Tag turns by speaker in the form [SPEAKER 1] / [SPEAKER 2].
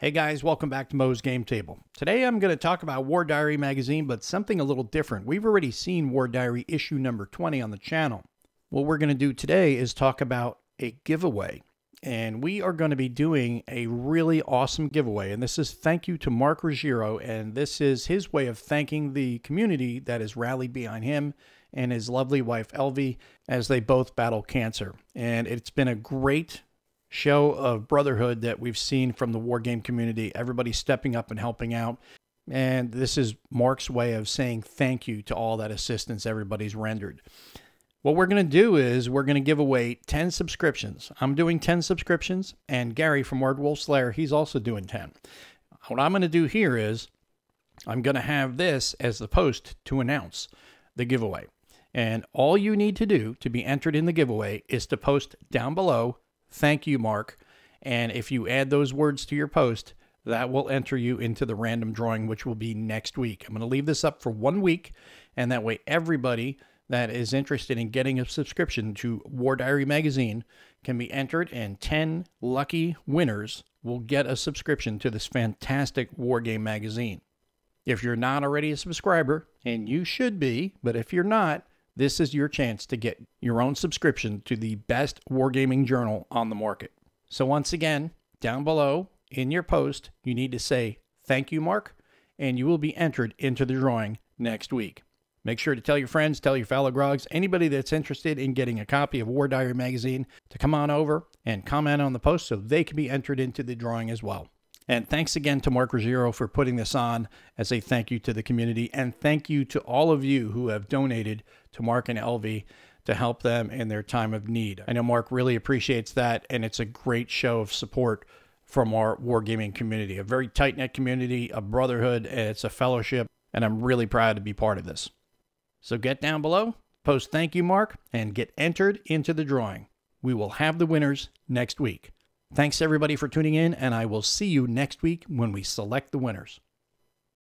[SPEAKER 1] Hey guys, welcome back to Moe's Game Table. Today I'm going to talk about War Diary magazine, but something a little different. We've already seen War Diary issue number 20 on the channel. What we're going to do today is talk about a giveaway. And we are going to be doing a really awesome giveaway. And this is thank you to Mark Ruggiero. And this is his way of thanking the community that has rallied behind him and his lovely wife, Elvie, as they both battle cancer. And it's been a great show of brotherhood that we've seen from the war game community. Everybody stepping up and helping out. And this is Mark's way of saying thank you to all that assistance everybody's rendered. What we're going to do is we're going to give away 10 subscriptions. I'm doing 10 subscriptions, and Gary from Word Wolf Slayer, he's also doing 10. What I'm going to do here is I'm going to have this as the post to announce the giveaway. And all you need to do to be entered in the giveaway is to post down below Thank you, Mark. And if you add those words to your post, that will enter you into the random drawing, which will be next week. I'm going to leave this up for one week, and that way everybody that is interested in getting a subscription to War Diary magazine can be entered, and 10 lucky winners will get a subscription to this fantastic war game magazine. If you're not already a subscriber, and you should be, but if you're not, this is your chance to get your own subscription to the best wargaming journal on the market. So, once again, down below in your post, you need to say, Thank you, Mark, and you will be entered into the drawing next week. Make sure to tell your friends, tell your fellow grogs, anybody that's interested in getting a copy of War Diary magazine to come on over and comment on the post so they can be entered into the drawing as well. And thanks again to Mark Ruggiero for putting this on as a thank you to the community. And thank you to all of you who have donated to Mark and Elvie to help them in their time of need. I know Mark really appreciates that, and it's a great show of support from our wargaming community. A very tight knit community, a brotherhood, and it's a fellowship, and I'm really proud to be part of this. So get down below, post thank you, Mark, and get entered into the drawing. We will have the winners next week. Thanks everybody for tuning in, and I will see you next week when we select the winners.